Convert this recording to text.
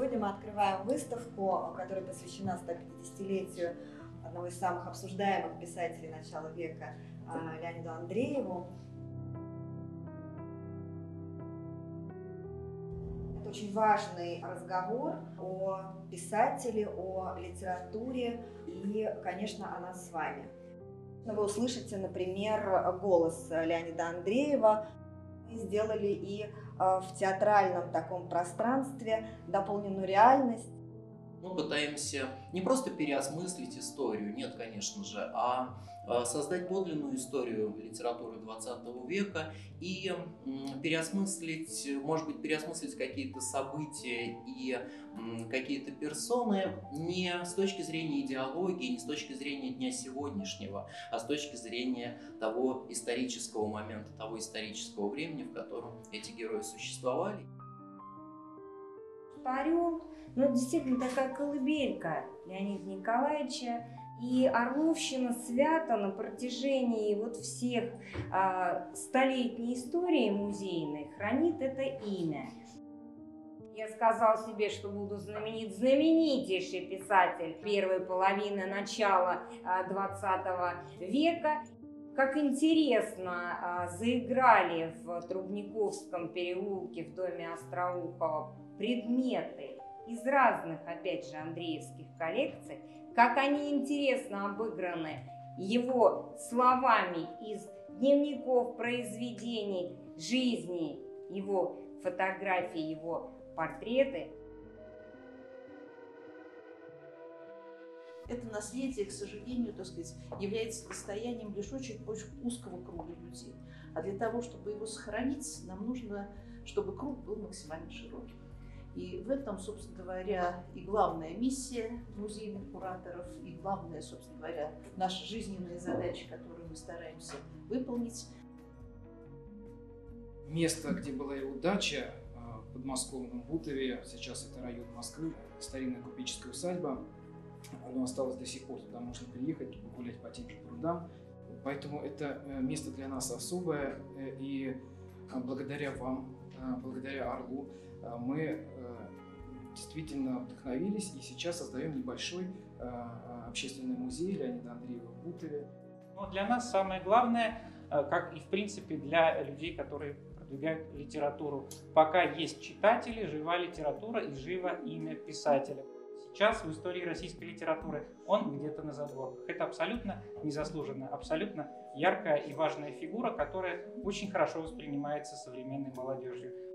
Сегодня мы открываем выставку, которая посвящена 150-летию одного из самых обсуждаемых писателей начала века а, Леониду Андрееву. Это очень важный разговор о писателе, о литературе и, конечно, о нас с вами. Вы услышите, например, голос Леонида Андреева. Сделали и а, в театральном таком пространстве дополненную реальность мы пытаемся не просто переосмыслить историю, нет, конечно же, а, а создать подлинную историю литературы 20 века и переосмыслить, может быть, переосмыслить какие-то события и какие-то персоны не с точки зрения идеологии, не с точки зрения дня сегодняшнего, а с точки зрения того исторического момента, того исторического времени, в котором эти герои существовали. Орел ну, действительно такая колыбелька Леонида Николаевича. И Орловщина свята на протяжении вот всех а, столетней истории музейной хранит это имя. Я сказал себе, что буду знаменит, знаменитейший писатель первой половины начала 20 а, века. Как интересно а, заиграли в Трубниковском переулке в доме Остроухова предметы из разных, опять же, Андреевских коллекций, как они интересно обыграны его словами из дневников, произведений, жизни, его фотографии, его портреты. Это наследие, к сожалению, так сказать, является достоянием лишь очень, очень узкого круга людей. А для того, чтобы его сохранить, нам нужно, чтобы круг был максимально широким. И в этом, собственно говоря, и главная миссия музейных кураторов, и главная, собственно говоря, наша жизненная задача, которую мы стараемся выполнить. Место, где была его дача, а, в подмосковном Бутове, сейчас это район Москвы, старинная купеческая усадьба, оно осталось до сих пор, туда можно приехать, погулять по тем же прудам. Поэтому это э, место для нас особое, э, и а, благодаря вам, благодаря Орлу, мы действительно вдохновились и сейчас создаем небольшой э, общественный музей Леонида Андреева в Бутове. Но для нас самое главное, э, как и в принципе для людей, которые продвигают литературу, пока есть читатели, жива литература и живо имя писателя. Сейчас в истории российской литературы он где-то на задворках. Это абсолютно незаслуженная, абсолютно яркая и важная фигура, которая очень хорошо воспринимается современной молодежью.